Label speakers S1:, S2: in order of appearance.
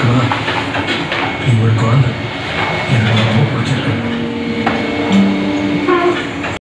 S1: You work on it.